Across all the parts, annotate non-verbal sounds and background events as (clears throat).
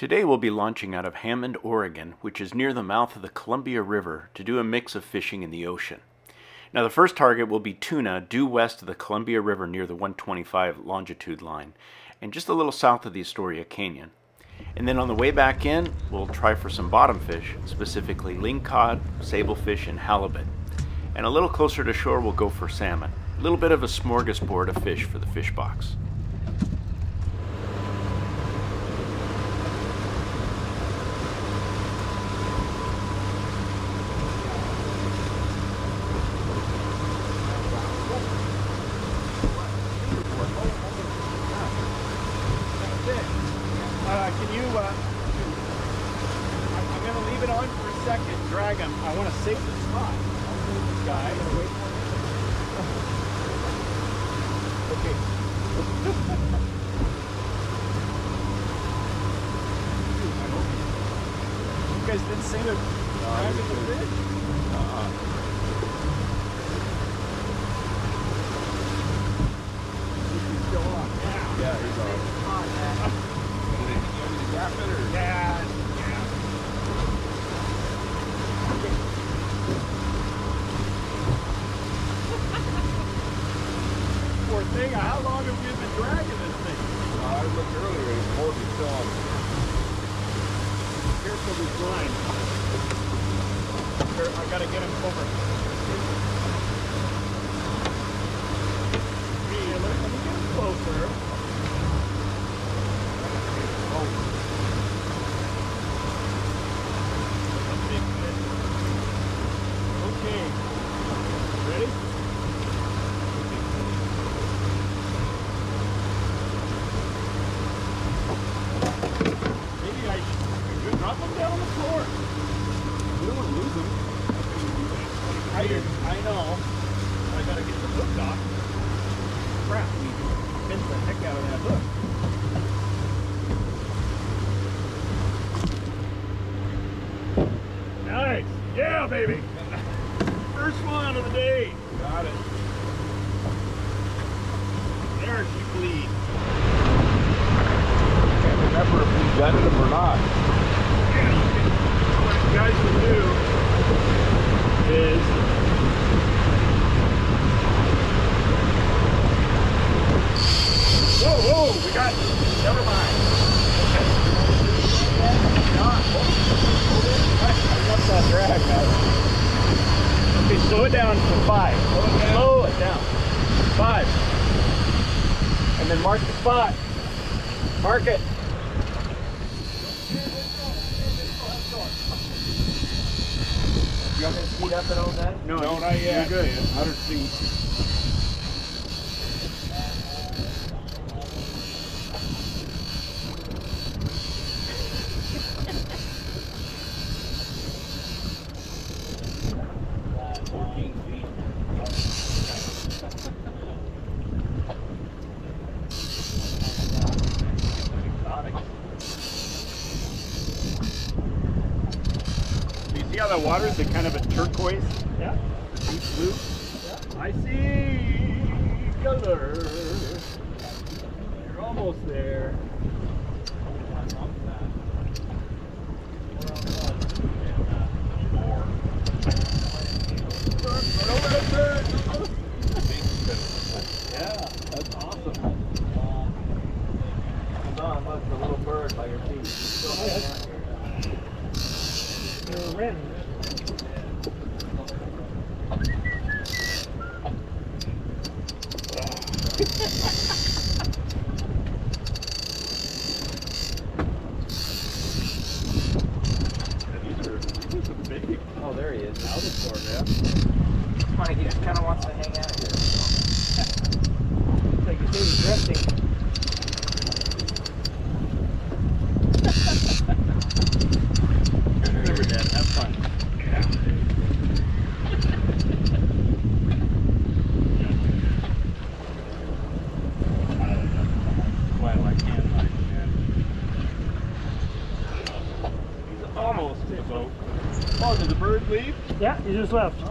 Today we'll be launching out of Hammond, Oregon, which is near the mouth of the Columbia River, to do a mix of fishing in the ocean. Now the first target will be tuna due west of the Columbia River near the 125 longitude line, and just a little south of the Astoria Canyon. And then on the way back in, we'll try for some bottom fish, specifically ling cod, sablefish, and halibut. And a little closer to shore, we'll go for salmon. A little bit of a smorgasbord of fish for the fish box. See how the water is a kind of a turquoise? Yeah. Deep blue? Yeah. I see color. You're almost there. He just left.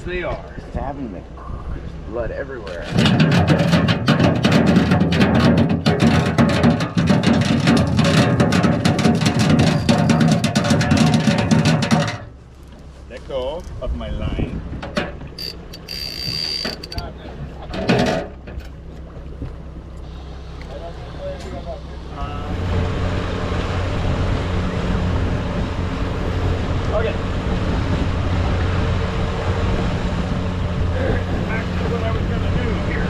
Yes, they are. Stabbing the blood everywhere. Let go of my line. Okay. Back to what I was gonna do here.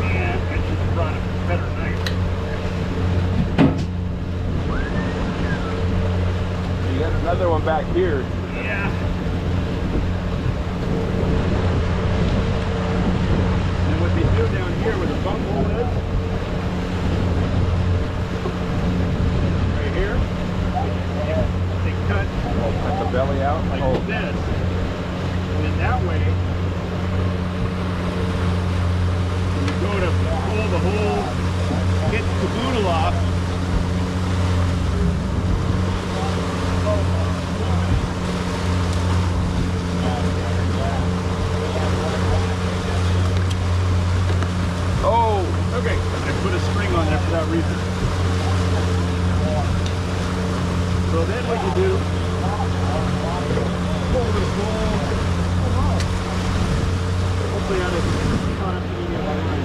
Man, I should have brought a better knife. You got another one back here. Yeah. And what they do down here where the bunk hole is, right here, they cut Cut the belly out. like oh, this. And then that way, when you go to pull the whole, get the caboodle off, oh, Okay, I on there for that reason. So then what you do, hopefully I didn't cut up any of my line.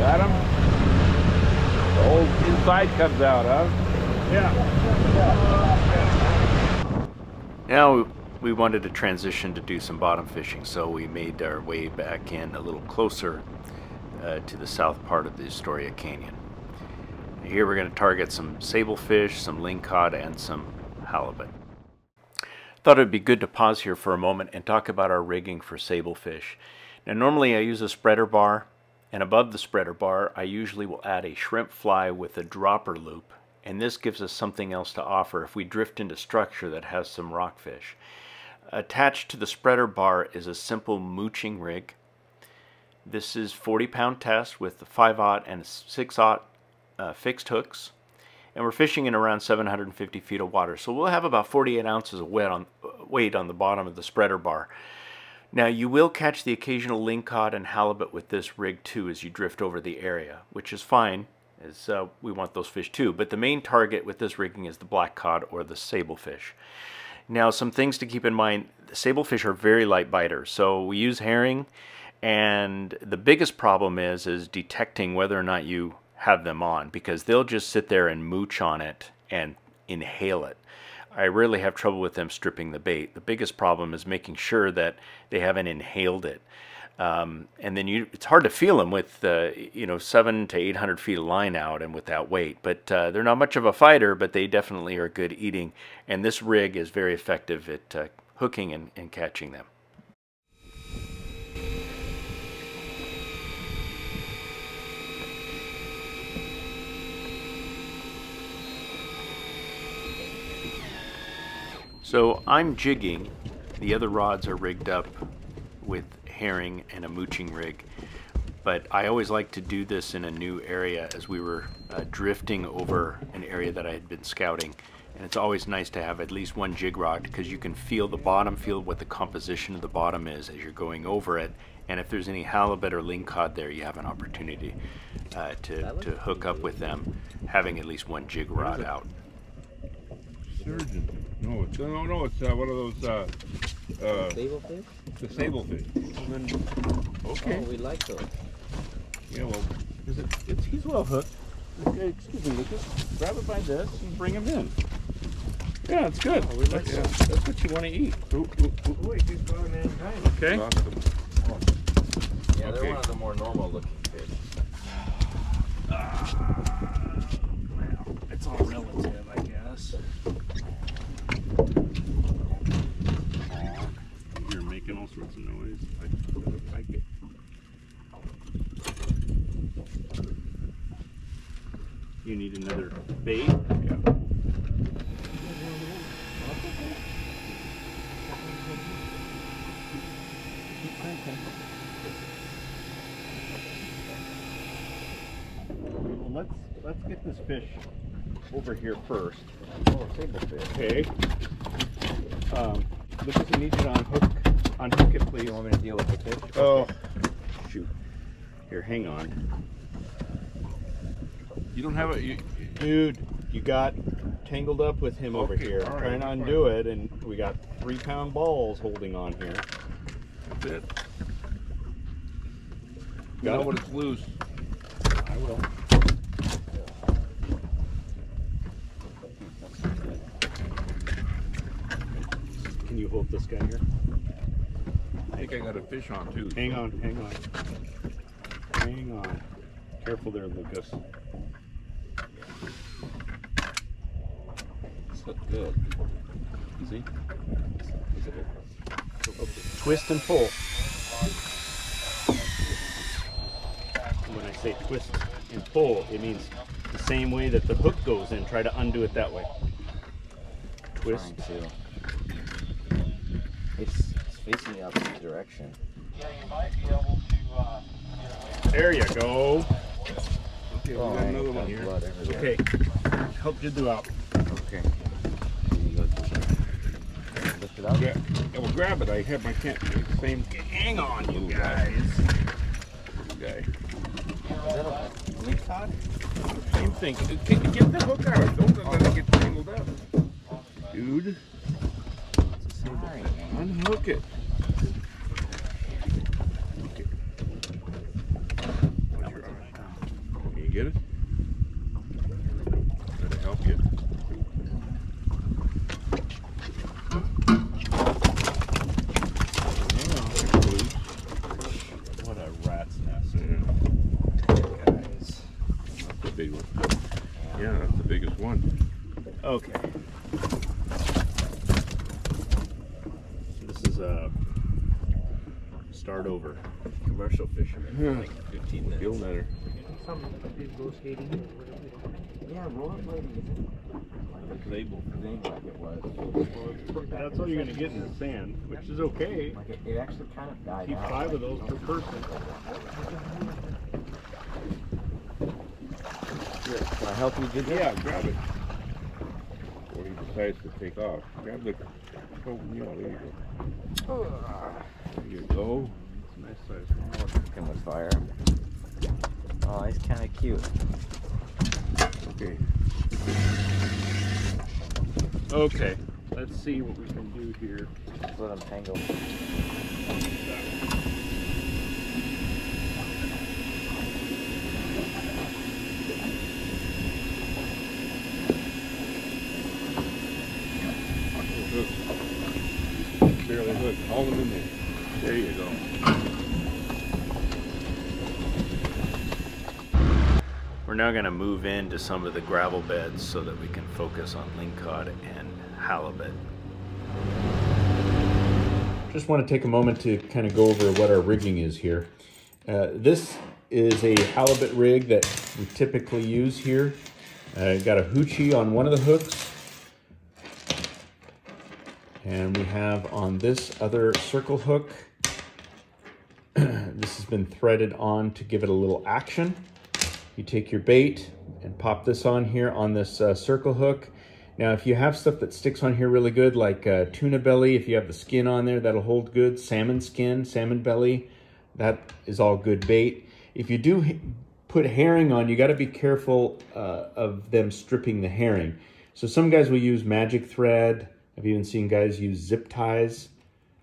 got him. The inside comes out, huh? Yeah. Now we wanted to transition to do some bottom fishing, so we made our way back in a little closer uh, to the south part of the Astoria Canyon. Here we're going to target some sablefish, some lingcod, and some halibut. Thought it'd be good to pause here for a moment and talk about our rigging for sablefish. Now normally I use a spreader bar, and above the spreader bar I usually will add a shrimp fly with a dropper loop, and this gives us something else to offer if we drift into structure that has some rockfish. Attached to the spreader bar is a simple mooching rig. This is 40 pound test with the 5-aught and 6-aught uh, fixed hooks. And we're fishing in around 750 feet of water. So we'll have about 48 ounces of weight on, weight on the bottom of the spreader bar. Now you will catch the occasional lingcod and halibut with this rig too as you drift over the area, which is fine as uh, we want those fish too. But the main target with this rigging is the black cod or the sablefish. Now some things to keep in mind, sablefish are very light biters. So we use herring and the biggest problem is is detecting whether or not you have them on because they'll just sit there and mooch on it and inhale it. I rarely have trouble with them stripping the bait. The biggest problem is making sure that they haven't inhaled it. Um, and then you, it's hard to feel them with, uh, you know, seven to 800 feet of line out and with that weight. But uh, they're not much of a fighter, but they definitely are good eating. And this rig is very effective at uh, hooking and, and catching them. So I'm jigging. The other rods are rigged up with herring and a mooching rig. But I always like to do this in a new area as we were uh, drifting over an area that I had been scouting. And it's always nice to have at least one jig rod because you can feel the bottom, feel what the composition of the bottom is as you're going over it. And if there's any halibut or lingcod there, you have an opportunity uh, to, to hook up with them, having at least one jig rod out. Sturgeon. No, it's no, no. It's uh, one of those uh, uh, Sable fish? the sable fish. And then, okay. Oh, we like those. Yeah, well, Is it, it's, he's well hooked. Okay, excuse me, Lucas. Grab it by this and bring him in. Yeah, it's good. Oh, we like that's, that's what you want to eat. Ooh, ooh, ooh. Wait, he's going in. Okay. lost them. Yeah, they're Okay. one of the more normal looking fish. It's all relative, I guess. Making all sorts of noise. I, I like it. You need another bait? Yeah. Well, let's let's get this fish over here first. Oh, sable fish. Okay. Um, Lucas, I need you to unhook unhook it, please. You want me to deal with the fish? Oh, shoot. Here, hang on. You don't have a. You, Dude, you got tangled up with him over here. all right, trying to fine. undo it, and we got three pound balls holding on here. that's it. You Got know it? when it's loose. I will. Can you hold this guy here? I think I got a fish on too. Hang on, hang on. Hang on. Careful there, Lucas. It's look good. See? Is Twist and pull. When I say twist and pull, it means the same way that the hook goes in. Try to undo it that way. Twist. Trying to? It's, it's facing the opposite direction. There you go. Okay, we Oh, got another got one here. blood everywhere. Okay. Help Jiddu out. Okay. You go lift it up. Yeah, yeah, well, grab it. I have my can't. Same Hang on, you Little guys. guy. Is that a ling cod? Same thing. Uh, get, get the hook out. Don't let it get tangled up. Dude, Sorry. unhook it. Okay. Watch your eye. Can you get it? That'll help you. What a rat's nest. Yeah, Guys. that's the big one. Yeah, that's the biggest one. Okay. This is a start over. Commercial fisherman. Yeah. Like 15 minutes. Feel better. Some people skating. Yeah, rollerblading isn't Label. like. That's all you're gonna get in the sand, which is okay. Like it, it actually kind of died Keep out. five of those per person. Here, can I help you, Jiddu? Yeah, grab it. Or he decides to take off. Grab the. Oh, yeah, there you go. There you go. It's a nice size one. Come with fire. Oh, he's kind of cute. Okay. Okay, let's see what we can do here. Just let him tangle. Hook. Barely hooked. Hold them in there. There you go. Now going to move into some of the gravel beds so that we can focus on lingcod and halibut. Just want to take a moment to kind of go over what our rigging is here. Uh, this is a halibut rig that we typically use here. Uh, got a hoochie on one of the hooks. And we have on this other circle hook, (clears throat) this has been threaded on to give it a little action. You take your bait and pop this on here on this uh, circle hook. Now, if you have stuff that sticks on here really good, like uh, tuna belly, if you have the skin on there, that'll hold good. Salmon skin, salmon belly, that is all good bait. If you do put herring on, you got to be careful uh, of them stripping the herring. So some guys will use magic thread. I've even seen guys use zip ties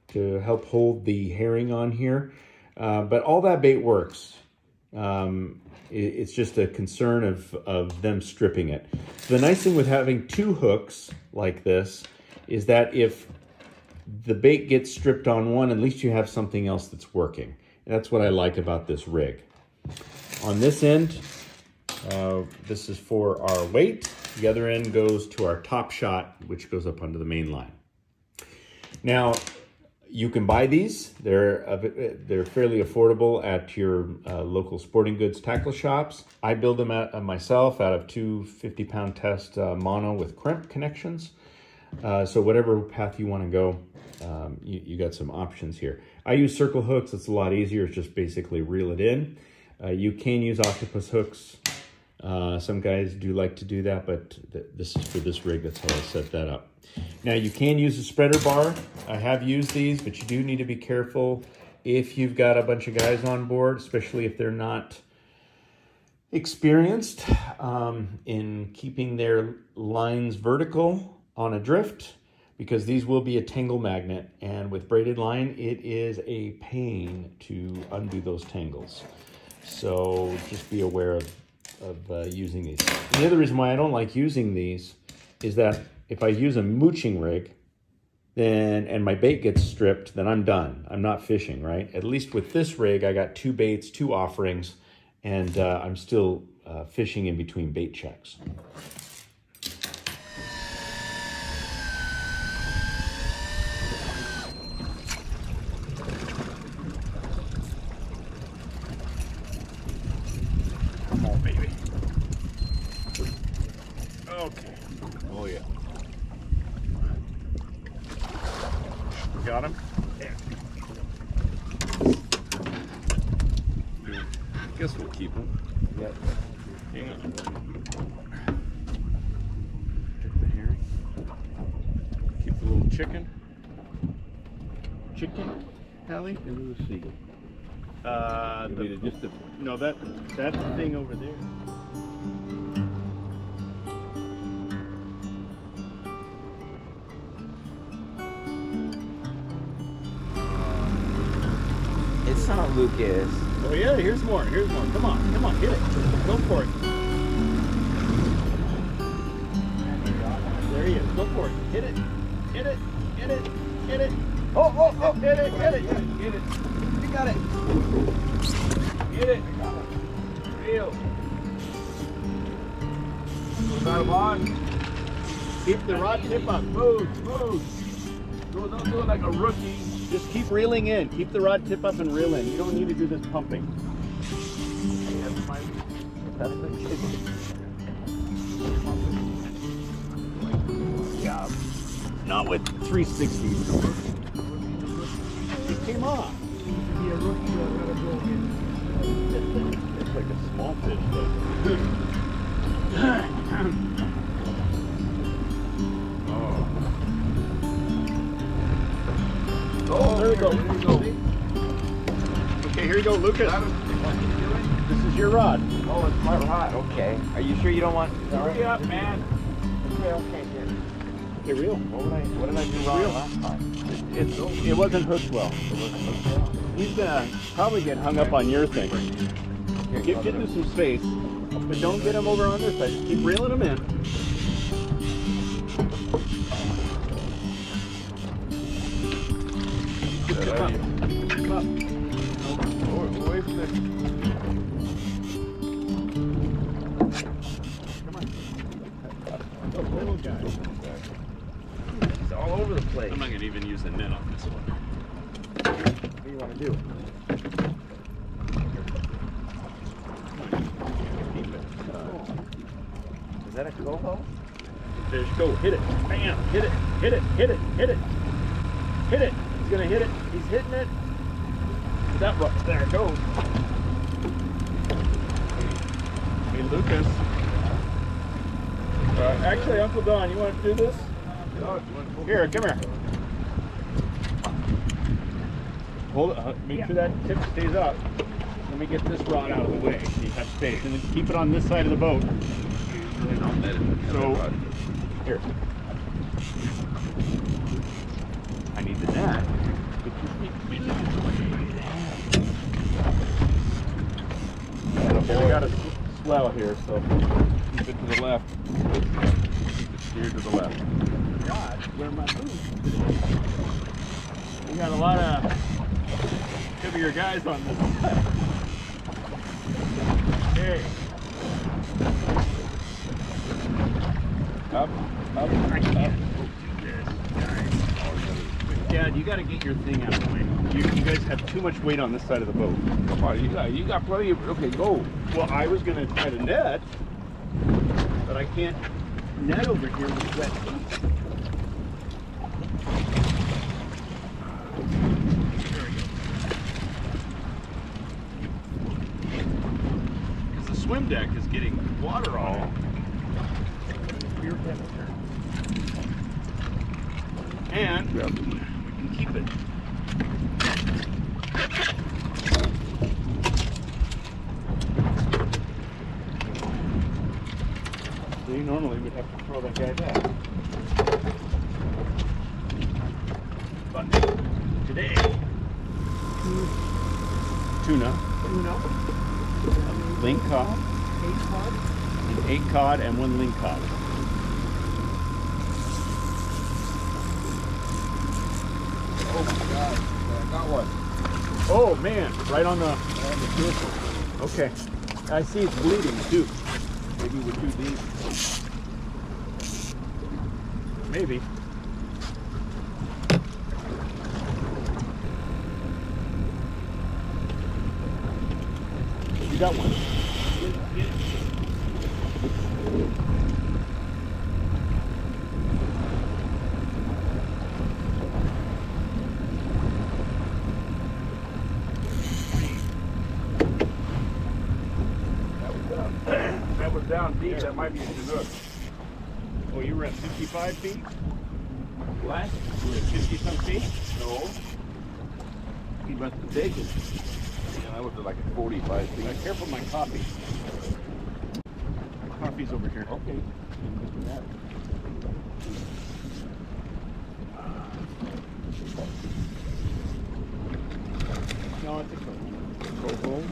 to help hold the herring on here. Uh, but all that bait works. Um, it's just a concern of, of them stripping it. The nice thing with having two hooks like this is that if the bait gets stripped on one, at least you have something else that's working. And that's what I like about this rig. On this end, uh, this is for our weight. The other end goes to our top shot, which goes up onto the main line. Now, you can buy these. They're they're fairly affordable at your uh, local sporting goods tackle shops. I build them at, uh, myself out of two 50 pound test uh, mono with crimp connections. Uh, so whatever path you want to go, um, you, you got some options here. I use circle hooks. It's a lot easier. It's just basically reel it in. Uh, you can use octopus hooks. Uh, some guys do like to do that, but th this is for this rig. That's how I set that up. Now you can use a spreader bar. I have used these, but you do need to be careful if you've got a bunch of guys on board, especially if they're not experienced um, in keeping their lines vertical on a drift because these will be a tangle magnet and with braided line it is a pain to undo those tangles so just be aware of, of uh, using these and the other reason why I don't like using these is that if I use a mooching rig, then and my bait gets stripped, then I'm done. I'm not fishing, right? At least with this rig, I got two baits, two offerings, and uh, I'm still uh, fishing in between bait checks. For it. Hit it. Hit it. Hit it. Hit it. Oh, oh, oh, hit it, hit it, hit it. You got it. Hit it. Reel. got him on. Keep the rod tip up. Move, move. Don't, do it like a rookie. Just keep reeling in. Keep the rod tip up and reel in. You don't need to do this pumping. Yeah. Not with 360. It came off. Be a rookie, I gotta go in. It's like a small fish, but. Oh, There we go. There you go. Okay, here you go, Lucas. This is your rod. Oh, it's my rod. Okay. Are you sure you don't want? Hurry up, man. Okay, reel. What, would I, what did I do wrong last time? It's, it wasn't hooked well. He's gonna probably get hung up on your thing. Get, get into some space, but don't get him over on this side. Just keep reeling him in. Use the net on this one. What do you want to do? Is that a coho? Fish, go, hit it. Bam, hit it, hit it, hit it, hit it. Hit it. He's gonna hit it. He's hitting it. That right there it goes. Hey, Lucas. Uh, Actually, Uncle Don, you want to do this? Here, come here. Hold it. Uh, make sure that tip stays up. Let me get this rod out of the way so you have space. And then keep it on this side of the boat. So, here. I need the net. We got a swell here, so Keep it to the left. Keep it steered to the left. God, where my boots? We got a lot of heavier guys on this. Okay. Up, up, I up. can't do this. Guys. Dad, you got to get your thing out of the way. You, you guys have too much weight on this side of the boat. Come on, you got, you got plenty of, okay, go. Well, I was going to try to net, but I can't net over here with wet feet. There we go. Because the swim deck is getting water all it. Temperature. And Yep. we can keep it. See, normally we'd have to throw that guy back. But today, tuna, Tuna, ling cod, eight cod, an eight cod, and one ling cod. Oh my God, I got one. Oh man, right on the on the dorsal. Okay, I see it's bleeding too. Maybe we're too deep. Maybe. You got one. That was down. That was down deep. That might be a Chinook. Oh, you were at 55 feet? What? You were at 50 some feet? No. He must have taken. Yeah, I was at like 45 Uh, feet. careful of my coffee. My coffee's over here. Okay. No, it's a coat. Coho.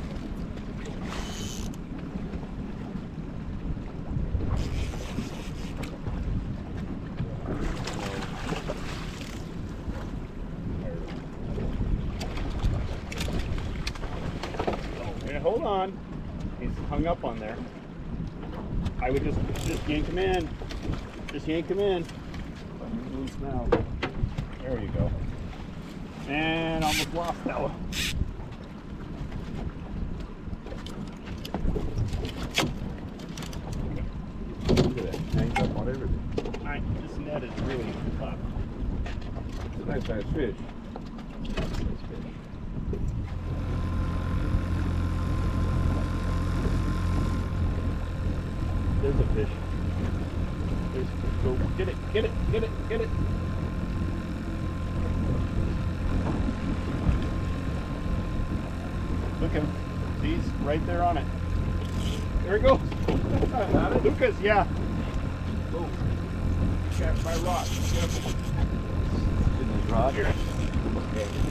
Yeah, hold on. He's hung up on there. I would just just yank him in. Just yank him in. Loose now. There you go. And almost lost that one. Look at that. Hangs up on everything. Alright, this net is really tough. It's a nice sized fish. There's a fish. There's go get it, get it, get it. Look him. He's right there on it. There he goes. Lucas, yeah. Catch my rod. Careful. Rod. Here,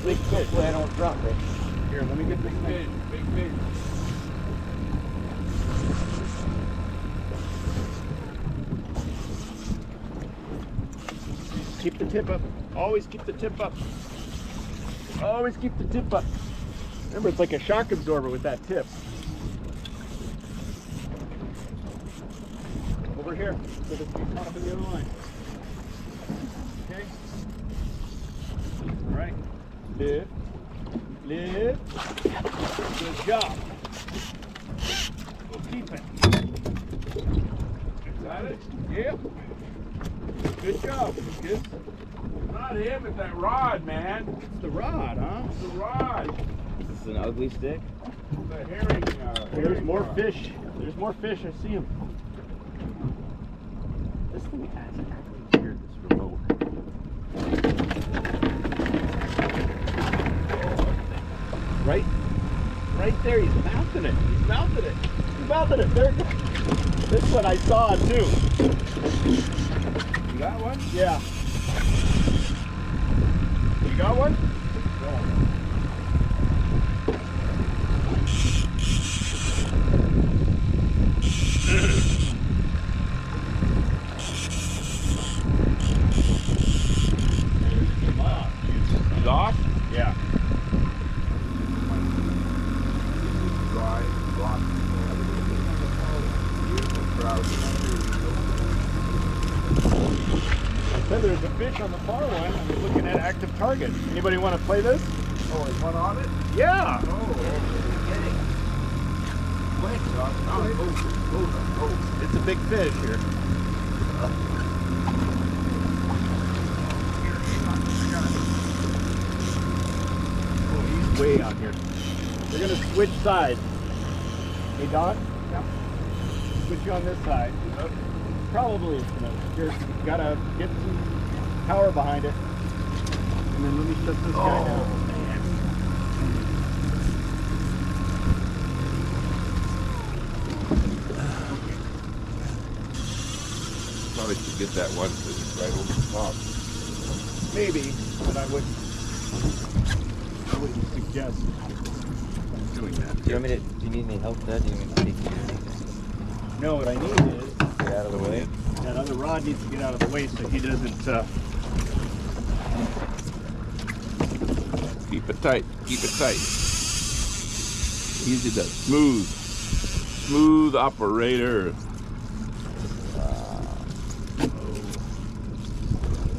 Big fish, way I don't drop it. here, let me get this Big fish. Big fish. Tip up. Always keep the tip up. Always keep the tip up. Remember, it's like a shock absorber with that tip. Over here, so caught up the other line. Okay. All right. Lift. Lift. Good job. We'll keep it. Got it? Yep. Good job, Lucas. Not him, it's that rod, man. It's the rod, huh? It's the rod. This is an ugly stick. It's a herring. Uh, There's herring more rod. fish. There's more fish. I see them. This thing has acting weird, this remote. Right, right there, he's mounting it. He's mounting it. He's mounting it. There it goes. This one I saw too. You got one? Yeah. Got one? He's off? Yeah. Dry, rock. Said there's a fish on the far one. I was looking at active target. Anybody want to play this? Oh, is one on it? Yeah. Oh, okay. Oh, it's a big fish here. Oh, he's way out here. We're gonna switch sides. Hey, Don? Yep. Switch you on this side. Probably it's gonna. You're, you gotta get some power behind it. And then let me shut this guy down. Oh, probably should get that one because it's right over the top. Maybe, but I wouldn't. I wouldn't suggest doing that. Do you want me to? Do you need any help, Dad? Do you want me to take you or anything? No, what I need is Get out of the way. that other rod needs to get out of the way so he doesn't. Uh, Keep it tight. Keep it tight. Easy does. Smooth. Smooth operator.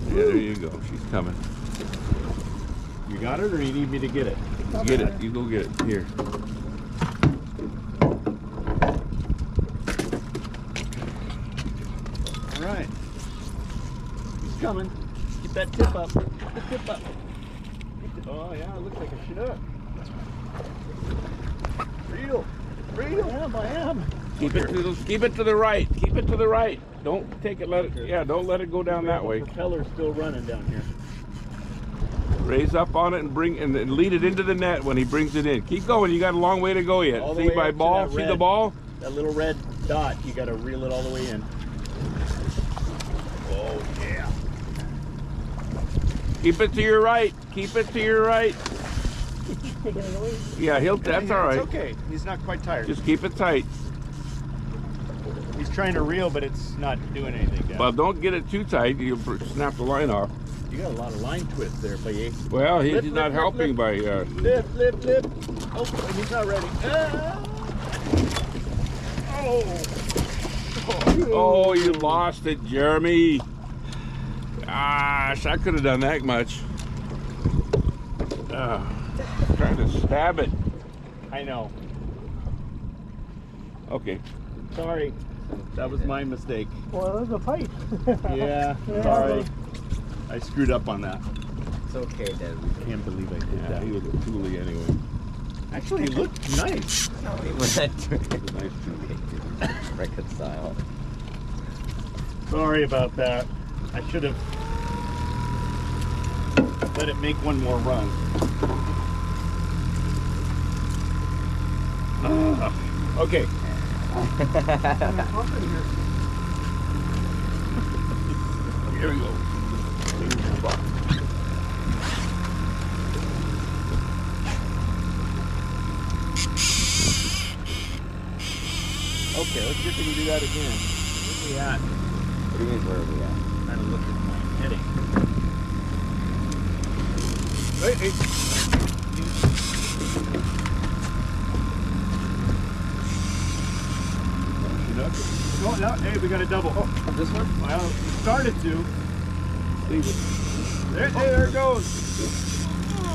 Yeah, there you go. She's coming. you got it, or you need me to get it? Get it. You go get it. Here. All right. He's coming. Get that tip up. Get the tip up. The- oh yeah, it looks like a chinook. Real. Real. I am. I am. Keep it to the keep it to the right. Keep it to the right. Don't take it. Let it. Yeah. Don't let it go down that way. Propeller's still running down here. Raise up on it and bring and, and lead it into the net when he brings it in. Keep going. You got a long way to go yet. All See my ball? that See the ball? That little red dot, you got to reel it all the way in. Oh yeah. Keep it to your right. Keep it to your right. Taking it away. Yeah, he'll. That's all right. It's okay. He's not quite tired. Just keep it tight. He's trying to reel, but it's not doing anything. Dad. Well, don't get it too tight. You'll snap the line off. you got a lot of line twist there, Baye. Well, he's Lift, not lift, helping lift, by. Uh, Lift, lift, lift. Oh, he's not ready. Ah. Oh. oh, you lost it, Jeremy. Gosh, I could have done that much. Uh, trying to stab it. I know. Okay. Sorry. That was my mistake. Well, there's a pipe. (laughs) Yeah, Yeah. sorry. I screwed up on that. It's okay, Dad. Can't believe I did Yeah, that. he was a tule anyway. Actually, he looked nice. We went to Nice tule. reconcile. Sorry about that. I should have let it make one more run. Ah, okay. (laughs) Here we go. Okay, let's see if we can do that again. Where are we at? What do you mean, where are we at? Trying to look at my heading. Hey, hey. Oh, no, no, hey, we got a double. Oh, This one? well, we started to. Leave. There, hey, there it goes.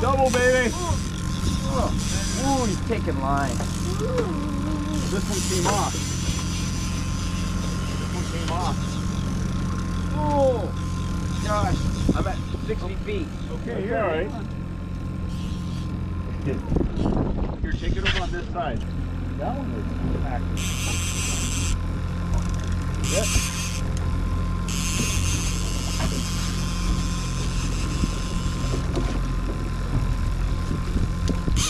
Double, baby. Ooh, he's taking line. This one came off. This one came off. Whoa! Gosh, I'm at 60 feet. Okay, you're all right. Here, take it over on this side. That one is active. Yep.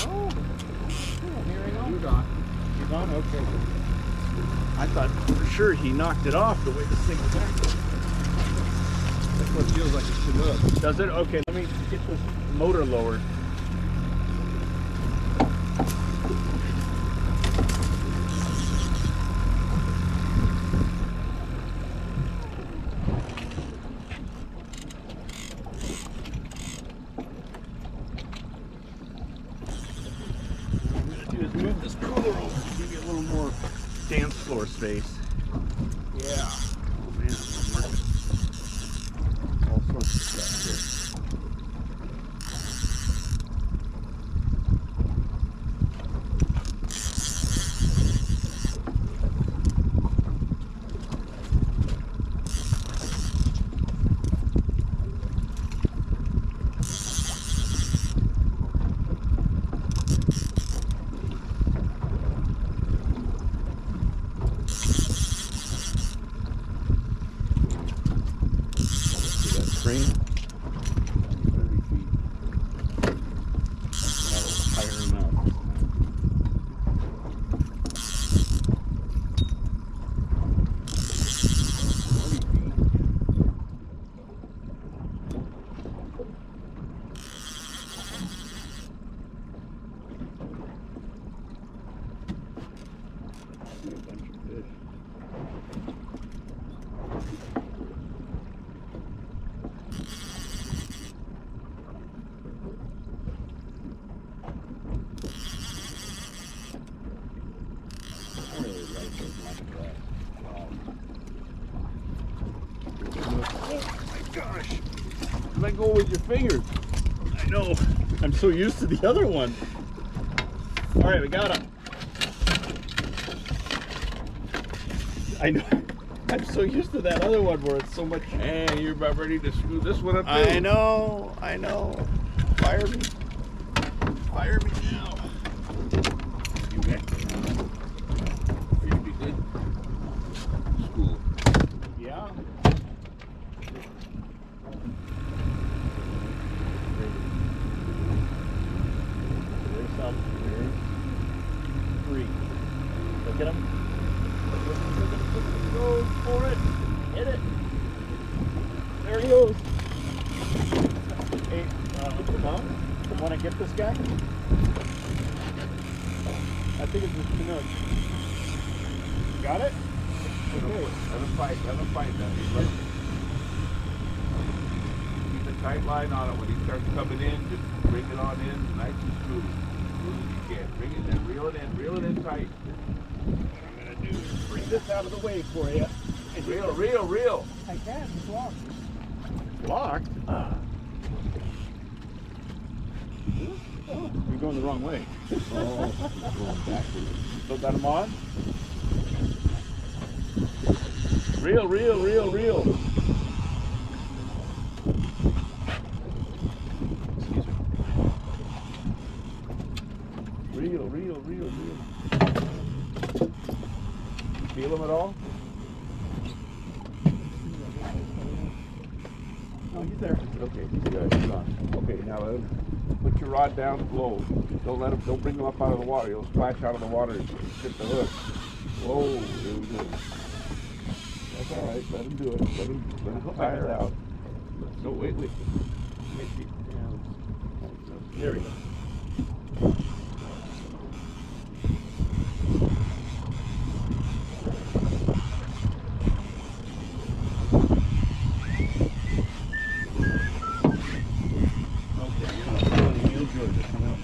Oh. Here we go. You're. You're? Okay. I thought for sure he knocked it off the way this thing was acting. That's what feels like it should. Does it? Okay, let me get this motor lowered. What I'm gonna do is move this cooler over to give you a little more dance floor space. Yeah. Oh man, I'm working all sorts of stuff here. See that screen? 30 feet. That'll tire him out. See a bunch of fish. I really like those muskrat. Oh my gosh! Let go with your fingers. I know. I'm so used to the other one. All right, we got him. I know. (laughs) I'm so used to that other one where it's so much. And you're about ready to screw this one up too. I know. I know. Fire me. Fire me now. You bet. You'd be good. School. Yeah. There's some. There's three. Look at them. Go for it. Hit it. There he goes. Hey, uh, Mom, want to get this guy? I think it's a Chinook. Got it? Okay. Let him fight. Let him fight now. He's right. Keep a tight line on it. When he starts coming in, just bring it on in, nice and smooth. Smooth as you can. Bring it in, reel it in, reel it in tight. What I'm gonna do is bring this out of the way for you. Reel, reel, reel. I can. It's locked. Locked? Oh, you're going the wrong way. Oh, going backwards. Still got him on? Reel, reel, reel, reel. Excuse me. Reel, reel, reel, reel. Feel him at all? Oh, he's there. Okay, he's good. He's on. Okay, now him put your rod down low. Don't let him. Don't bring him up out of the water. He'll splash out of the water and hit the hook. Whoa, there we go. That's all right. Let him do it. Let him let him tire out. No, wait, wait. There we go.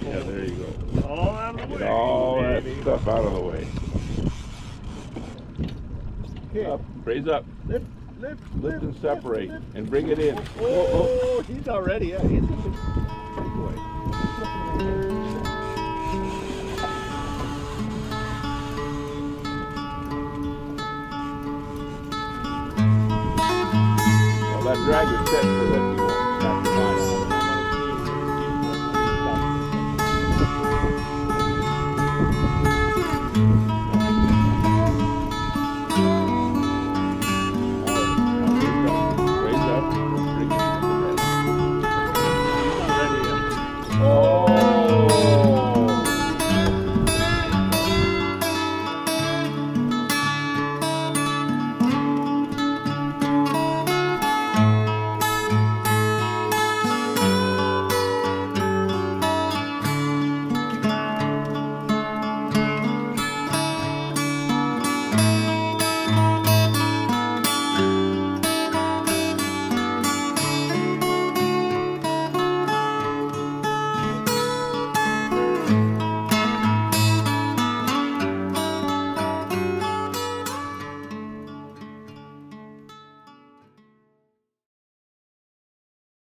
Yeah, there you go. All out of the Get way. all that baby. stuff out of the way. Okay. Up, up, Lift, lift, lift and separate, lift. and bring it in. Oh, oh, oh, he's already, yeah, he's a big, big boy. Well, that drag is set for the